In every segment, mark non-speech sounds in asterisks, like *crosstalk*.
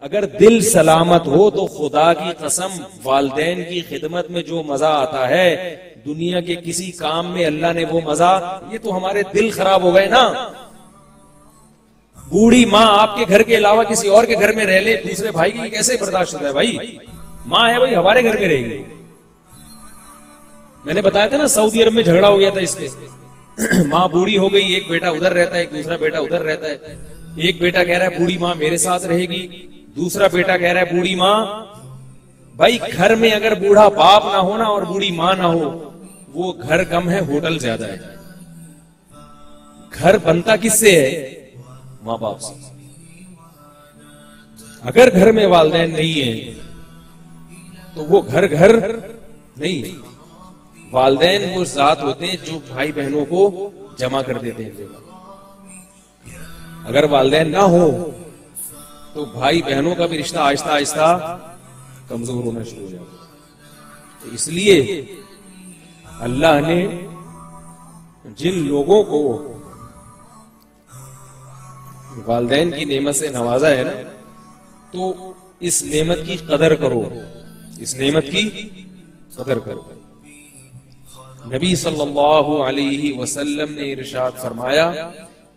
اگر دل سلامت ہو تو خدا کی قسم، والدین کی خدمت میں جو مزہ آتا ہے، دنیا کے کسی کام میں اللہ نے وہ مزہ، یہ تو ہمارے دل خراب ہو گئے نا۔ بوڑھی ماں آپ کے گھر کے علاوہ کسی اور کے گھر میں رہ لے، دوسرے بھائی کی کیسے برداشت ہوتا ہے بھائی؟ ماں ہے بھائی، ہمارے گھر میں رہے گی۔ میں نے بتایا تھا نا، سعودی عرب میں جھگڑا ہو گیا تھا اس کے *clears throat* ماں بوڑھی ہو گئی، ایک بیٹا ادھر رہتا ہے، ایک دوسرا بیٹا ادھر رہتا ہے۔ ایک بیٹا کہہ رہا ہے، بوڑھی ماں میرے ساتھ رہے گی۔ دوسرا بیٹا کہہ رہا ہے، بوڑھی ماں، بھائی گھر میں اگر بوڑھا باپ نہ ہونا اور بوڑھی ماں نہ ہو، وہ گھر کم ہے، ہوٹل زیادہ ہے۔ گھر بنتا کس سے ہے؟ ماں باپ سے۔ اگر گھر میں والدین نہیں ہیں، تو وہ گھر گھر نہیں۔ والدین وہ ذات ہوتے ہیں جو بھائی بہنوں کو جمع کر دیتے ہیں۔ اگر والدین نہ ہو تو بھائی بہنوں کا بھی رشتہ آہستہ آہستہ کمزور ہونا شروع ہو جائے اس لیے اللہ نے جن لوگوں کو والدین کی نعمت سے نوازا ہے نا، تو اس نعمت کی قدر کرو۔ اس نعمت کی قدر کرو۔ نبی صلی اللہ علیہ وسلم نے ارشاد فرمایا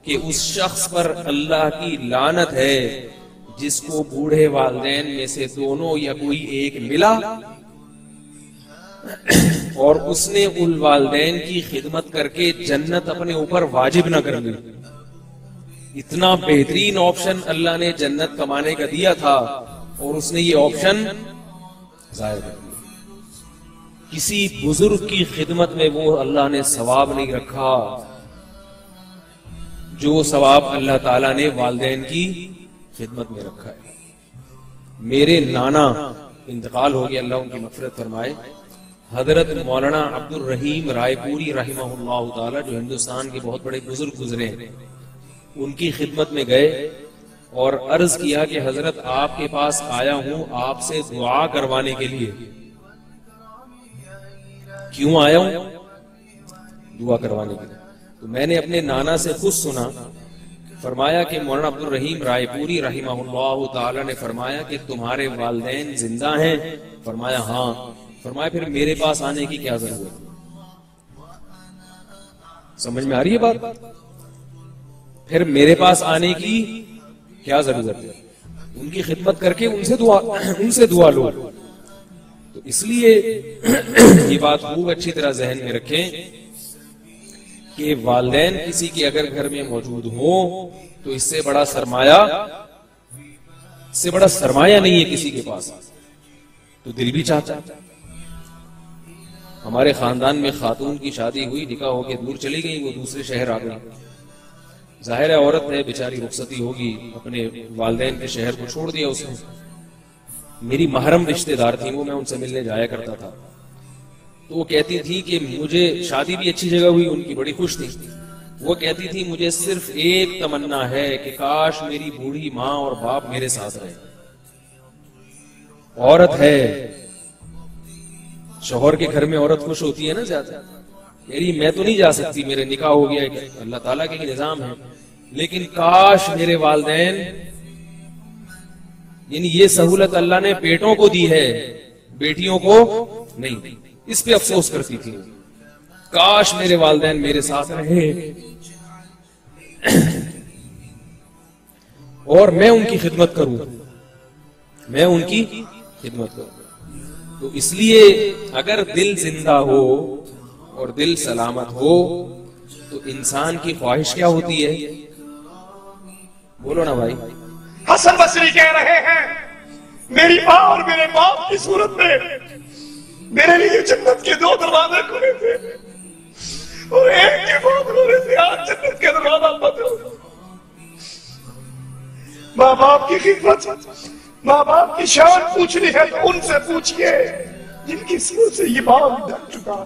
کہ اس شخص پر اللہ کی لانت ہے۔ جس کو بوڑھے والدین میں سے دونوں یا کوئی ایک ملا، اور اس نے ان والدین کی خدمت کر کے جنت اپنے اوپر واجب نہ کر لی اتنا بہترین آپشن اللہ نے جنت کمانے کا دیا تھا، اور اس نے یہ آپشن ظاہر کر دیا۔ کسی بزرگ کی خدمت میں وہ اللہ نے ثواب نہیں رکھا، جو ثواب اللہ تعالیٰ نے والدین کی خدمت میں رکھا ہے۔ میرے نانا انتقال ہو گیا، اللہ ان کی مغفرت فرمائے۔ حضرت مولانا عبد الرحیم رائے پوری رحمہ اللہ تعالی، جو ہندوستان کے بہت بڑے بزرگ گزرے ہیں، ان کی خدمت میں گئے اور عرض کیا کہ حضرت آپ کے پاس آیا ہوں آپ سے دعا کروانے کے لیے۔ کیوں آیا ہوں؟ دعا کروانے کے لیے۔ تو میں نے اپنے نانا سے خود سنا فرمایا کہ مولانا عبد الرحیم رائے پوری رحمہ اللہ تعالی نے فرمایا کہ تمہارے والدین زندہ ہیں۔ فرمایا ہاں۔ فرمایا پھر میرے پاس آنے کی کیا ضرورت سمجھ میں آ رہی ہے بات؟ پھر میرے پاس آنے کی کیا ضرورت ہے؟ ان کی خدمت کر کے ان سے دعا، ان سے دعا لو۔ تو اس لیے یہ بات خوب اچھی طرح ذہن میں رکھیں۔ کہ والدین کسی کے اگر گھر میں موجود ہوں تو اس سے بڑا سرمایہ، اس سے بڑا سرمایہ نہیں ہے کسی کے پاس۔ تو دل بھی چاہتا ہمارے خاندان میں خاتون کی شادی ہوئی، نکاح ہو کے دور چلی گئی، وہ دوسرے شہر آ گئی۔ ظاہر ہے عورت ہے بیچاری رخصتی ہوگی، اپنے والدین کے شہر کو چھوڑ دیا اس نے۔ میری محرم رشتہ دار تھی، وہ میں ان سے ملنے جایا کرتا تھا۔ تو وہ کہتی تھی کہ مجھے شادی بھی اچھی جگہ ہوئی، ان کی بڑی خوش تھی۔ وہ کہتی تھی، مجھے صرف ایک تمنا ہے کہ کاش میری بوڑھی ماں اور باپ میرے ساتھ رہے۔ عورت ہے۔ شوہر کے گھر میں عورت خوش ہوتی ہے نا زیادہ۔ میری میں تو نہیں جا سکتی میرے نکاح ہو گیا، اللہ تعالیٰ کے نظام ہے۔ لیکن کاش میرے والدین یعنی یہ سہولت اللہ نے پیٹوں کو دی ہے، بیٹیوں کو نہیں۔ اس پہ افسوس کرتی تھی۔ کاش میرے والدین میرے ساتھ رہے۔ اور میں ان کی خدمت کروں۔ میں ان کی خدمت کروں۔ تو اس لیے اگر دل زندہ ہو اور دل سلامت ہو، تو انسان کی خواہش کیا ہوتی ہے؟ بولو نا بھائی۔ حسن بصری کہہ رہے ہیں، میری ماں اور میرے باپ کی صورت میں میرے لیے جنت کے دو دروازے کھلے تھے۔ اور ایک کی بات ہونے سے آج جنت کے دروازہ بند ہو ماں باپ کی خدمت، ماں باپ کی شان پوچھنی ہے تو ان سے پوچھئے جن کی سر سے یہ بات ڈھک چکا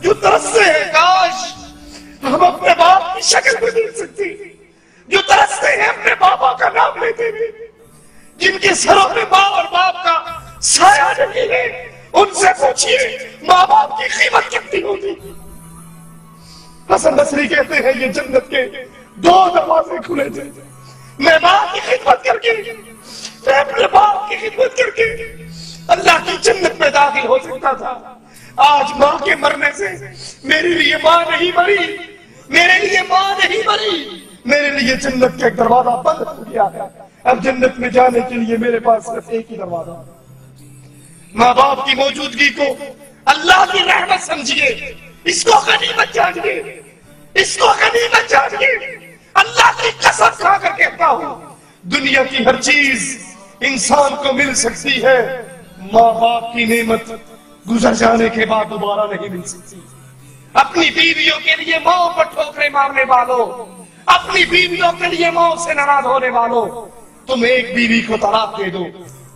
جو ترستے ہیں، کاش ہم اپنے باپ کی شکل میں دیکھ سکتے۔ جو ترستے ہیں، اپنے بابا کا نام لیتے ہوئے جن کے سروں میں ماں اور باپ کا سایہ نہیں ہے۔ ان سے پوچھئے، ماں باپ کی قیمت کتنی ہوگی؟ حسن بصری کہتے ہیں، یہ جنت کے دو دروازے کھلے تھے۔ میں ماں کی خدمت کر کے، میں اپنے باپ کی خدمت کر کے اللہ کی جنت میں داخل ہو سکتا تھا۔ آج ماں کے مرنے سے میرے لیے ماں نہیں مری میرے لیے ماں نہیں مری میرے لیے جنت کا ایک دروازہ بند ہو گیا ہے۔ اب جنت میں جانے کے لیے میرے پاس صرف ایک ہی دروازہ۔ ہے ماں باپ کی موجودگی کو اللہ کی رحمت سمجھیے۔ اس کو غنیمت جانیے۔ اس کو غنیمت جانیے۔ اللہ کی قسم کھا کر کہتا ہوں، دنیا کی ہر چیز انسان کو مل سکتی ہے۔ ماں باپ کی نعمت گزر جانے کے بعد دوبارہ نہیں مل سکتی۔ اپنی بیویوں کے لیے ماں پر ٹھوکرے مارنے والوں، اپنی بیویوں کے لیے ماں سے ناراض ہونے والوں، تم ایک بیوی کو طلاق دے دو،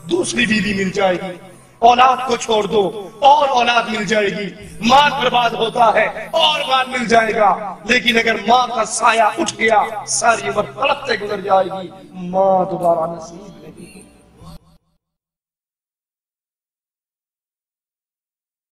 دوسری بیوی مل جائے گی۔ اولاد کو چھوڑ دو، اور اولاد مل جائے گی۔ مال برباد ہوتا ہے، اور مال مل جائے گا۔ لیکن اگر ماں کا سایہ اٹھ گیا، ساری عمر تڑپتے گزر جائے گی۔ ماں دوبارہ نصیب